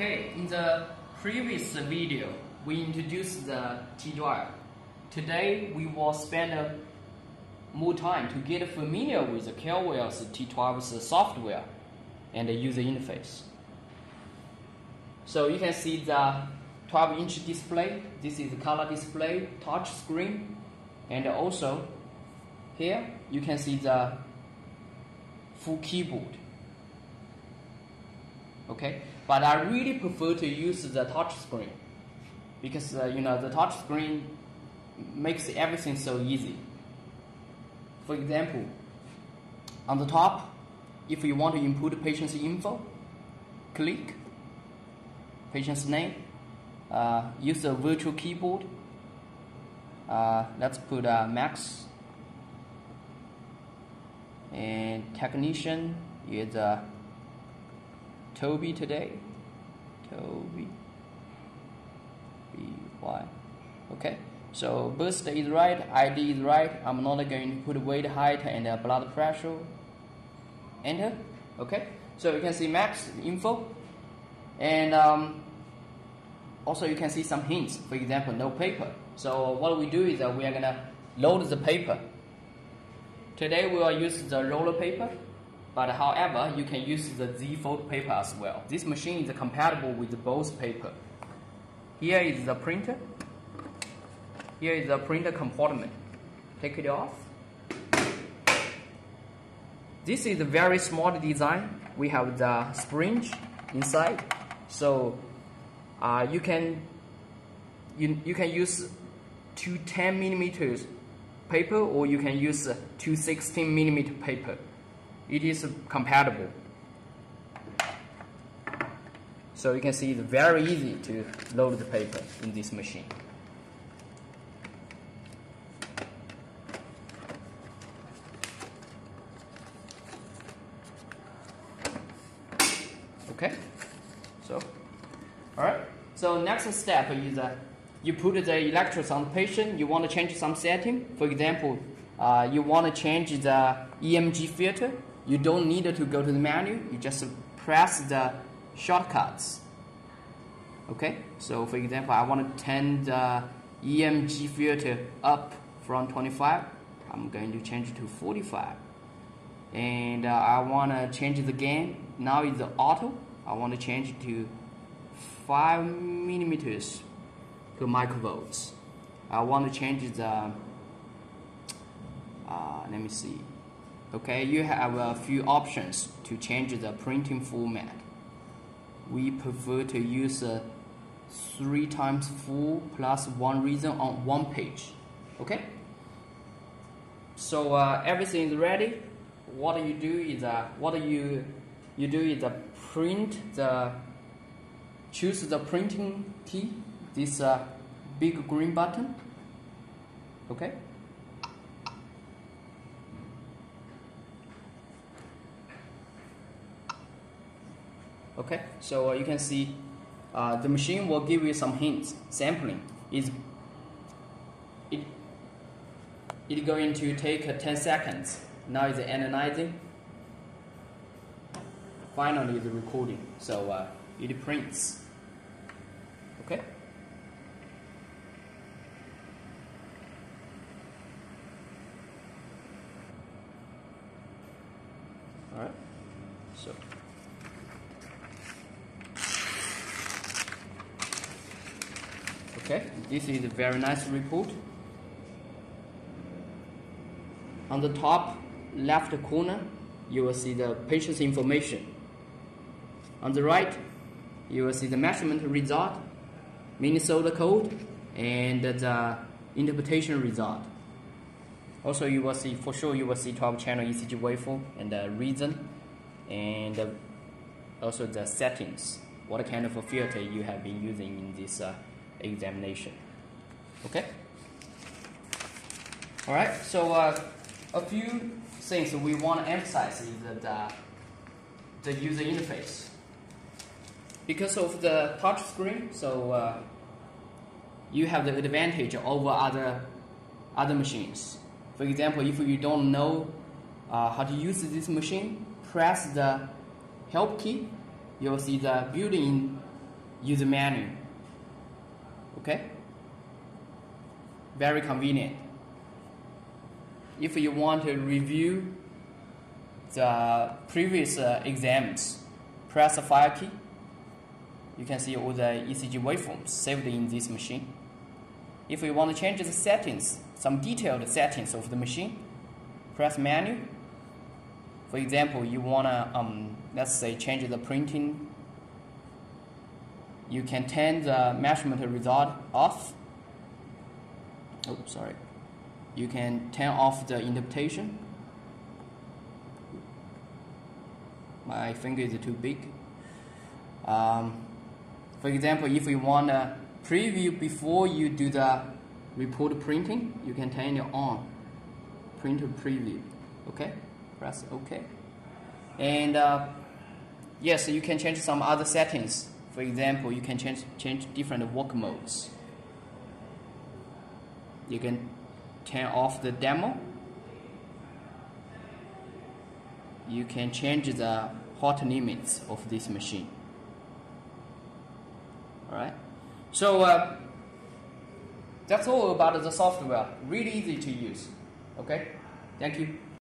Okay, in the previous video, we introduced the T-Drive. Today, we will spend more time to get familiar with the Carewell's T12's software and the user interface. So you can see the 12-inch display. This is the color display, touch screen, and also here you can see the full keyboard. Okay, but I really prefer to use the touch screen because uh, you know the touch screen makes everything so easy. For example, on the top, if you want to input patient's info, click patient's name, uh, use the virtual keyboard. Uh, let's put uh, Max and technician is uh, Toby today. Toby. B-Y. Okay. So birthday is right, ID is right. I'm not going to put weight, height, and uh, blood pressure. Enter. Okay. So you can see max info, and um, also you can see some hints. For example, no paper. So what we do is that we are gonna load the paper. Today we will use the roller paper, but however you can use the Z Fold paper as well. This machine is compatible with both paper. Here is the printer. Here is the printer compartment. Take it off. This is a very small design. We have the spring inside, so uh, you can you, you can use two 10 millimeters paper or you can use two 16 millimeter paper. It is compatible. So you can see it's very easy to load the paper in this machine. Okay, so, all right. So next step is uh, you put the electrodes on the patient. You want to change some setting. For example, uh, you want to change the EMG filter. You don't need to go to the menu. You just press the shortcuts. Okay. So for example, I want to turn the EMG filter up from 25. I'm going to change it to 45. And uh, I want to change the gain. Now it's auto. I want to change it to 5 millimeters per microvolts. I want to change the, uh, let me see. Okay, you have a few options to change the printing format. We prefer to use a 3 times 4 plus one rhythm on one page. Okay? So uh, everything is ready. What you do is uh, what you you do is uh, print the choose the printing key, this uh, big green button. Okay. Okay, so uh, you can see uh, the machine will give you some hints. Sampling is it it's going to take uh, 10 seconds. Now it's analyzing. Finally, the recording. So uh, it prints. Okay. All right. So. Okay, this is a very nice report. On the top left corner, you will see the patient's information. On the right, you will see the measurement result, Minnesota code, and the interpretation result. Also, you will see, for sure, you will see 12 channel ECG waveform and the rhythm, and also the settings, what kind of filter you have been using in this uh, examination. Okay? Alright, so uh, a few things that we want to emphasize is that uh, the user interface. Because of the touch screen, so uh, you have the advantage over other other machines. For example, if you don't know uh, how to use this machine, press the help key. You'll see the built-in user menu. Okay? Very convenient. If you want to review the previous uh, exams, press the file key. You can see all the ECG waveforms saved in this machine. If you want to change the settings, some detailed settings of the machine, press menu. For example, you want to, um, let's say, change the printing. You can turn the measurement result off. Oh, sorry. You can turn off the interpretation. My finger is too big. Um, for example, if you want to preview before you do the report printing, you can turn it on. Printer preview. Okay? Press OK. And uh, yes, you can change some other settings. For example, you can change, change different work modes. You can turn off the demo. You can change the hot limits of this machine. Alright? So uh, that's all about the software. Really easy to use. Okay? Thank you.